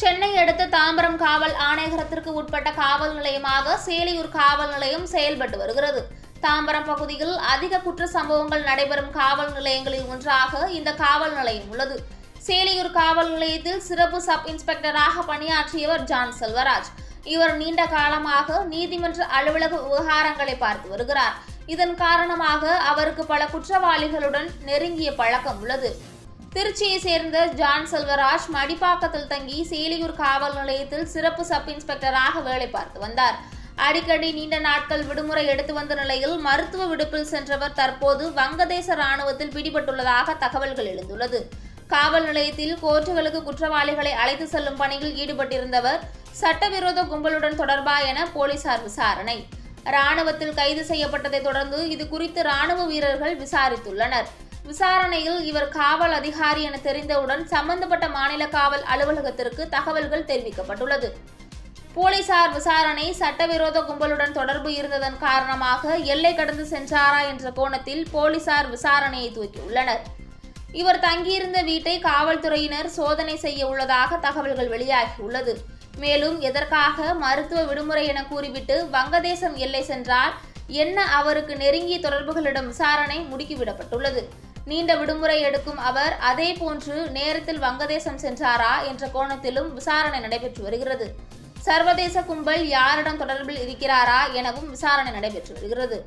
சென்னை அடுத்த தாம்பரம் காவல் ஆணையகரத்திற்கு உட்பட்ட காவல் நிலையமாக சேலியூர் காவல் நிலையம் செயல்பட்டு வருகிறது. தாம்பரம் பகுதியில் அதிக குற்ற சம்பவங்கள் நடைபெறும் காவல் நிலையங்களில் ஒன்றாக இந்த காவல் நிலையம் உள்ளது. சேலியூர் காவல் நிலையத்தில் சிறப்பு சப் இன்ஸ்பெக்டராக பணியாற்றியவர் ஜான் செல்வராஜ். இவர் நீண்ட காலமாக நீதிமன்ற அலுவலக விவகாரங்களை பார்த்து வருகிறார். இதன் காரணமாக அவருக்கு பல குற்றவாளிகளுடன் நெருங்கிய பழக்கம் உள்ளது. திருச்சியை சேர்ந்த ஜான் செல்வராஜ் மடிப்பாக்கத்தில் தங்கி சேலியூர் காவல் நிலையத்தில் சிறப்பு சப் இன்ஸ்பெக்டராக வேலை பார்த்து வந்தார். அடிக்கடி நீண்ட நாட்கள் விடுமுறை எடுத்து வந்த நிலையில் மருத்துவ விடுப்பில் சென்றவர் தற்போது வங்கதேச ராணுவத்தில் பிடிபட்டுள்ளதாக தகவல்கள் எழுந்துள்ளது. காவல் நிலையத்தில் கோர்ட்டுகளுக்கு குற்றவாளிகளை அழைத்து செல்லும் பணியில் ஈடுபட்டிருந்தவர் சட்டவிரோத கும்பலுடன் தொடர்பா என போலீசார் விசாரணை. ராணுவத்தில் கைது செய்யப்பட்டதை தொடர்ந்து இது குறித்து ராணுவ வீரர்கள் விசாரித்துள்ளனர். விசாரணையில் இவர் காவல் அதிகாரி என தெரிந்தவுடன் சம்பந்தப்பட்ட மாநில காவல் அலுவலகத்திற்கு தகவல்கள் தெரிவிக்கப்பட்டுள்ளது. போலீசார் விசாரணை சட்டவிரோத கும்பலுடன் தொடர்பு இருந்ததன் காரணமாக எல்லை கடந்து சென்றாரா என்ற கோணத்தில் போலீசார் விசாரணையை துவக்கியுள்ளனர். இவர் தங்கியிருந்த வீட்டை காவல்துறையினர் சோதனை செய்ய உள்ளதாக தகவல்கள் வெளியாகியுள்ளது. மேலும் எதற்காக மருத்துவ விடுமுறை என கூறிவிட்டு வங்கதேசம் எல்லை சென்றால் என்ன அவருக்கு நெருங்கிய தொடர்புகளிடம் விசாரணை முடுக்கிவிடப்பட்டுள்ளது. நீண்ட விடுமுறை எடுக்கும் அவர் அதே போன்று நேரத்தில் வங்கதேசம் சென்றாரா என்ற கோணத்திலும் விசாரணை நடைபெற்று வருகிறது. சர்வதேச கும்பல் யாரிடம் தொடர்பில் இருக்கிறாரா எனவும் விசாரணை நடைபெற்று வருகிறது.